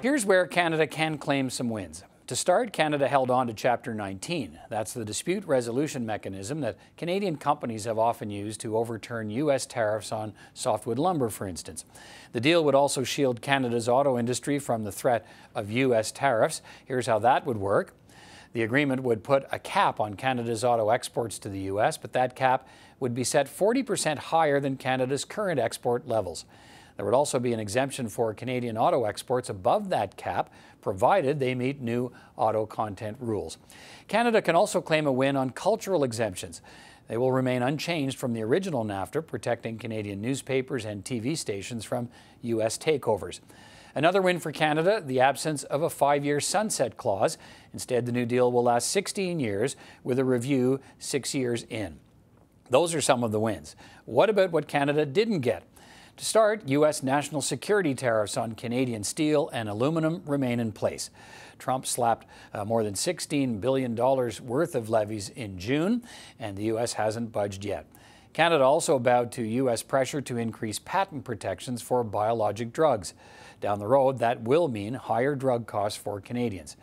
Here's where Canada can claim some wins. To start, Canada held on to Chapter 19. That's the dispute resolution mechanism that Canadian companies have often used to overturn U.S. tariffs on softwood lumber, for instance. The deal would also shield Canada's auto industry from the threat of U.S. tariffs. Here's how that would work. The agreement would put a cap on Canada's auto exports to the U.S., but that cap would be set 40% higher than Canada's current export levels. There would also be an exemption for Canadian auto exports above that cap, provided they meet new auto content rules. Canada can also claim a win on cultural exemptions. They will remain unchanged from the original NAFTA, protecting Canadian newspapers and TV stations from U.S. takeovers. Another win for Canada, the absence of a five year sunset clause. Instead, the new deal will last 16 years with a review six years in. Those are some of the wins. What about what Canada didn't get? To start, U.S. national security tariffs on Canadian steel and aluminum remain in place. Trump slapped uh, more than $16 billion worth of levies in June, and the U.S. hasn't budged yet. Canada also bowed to U.S. pressure to increase patent protections for biologic drugs. Down the road, that will mean higher drug costs for Canadians.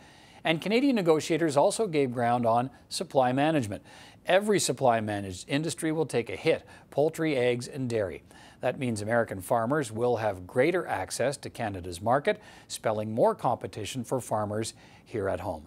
And Canadian negotiators also gave ground on supply management. Every supply managed industry will take a hit poultry, eggs, and dairy. That means American farmers will have greater access to Canada's market, spelling more competition for farmers here at home.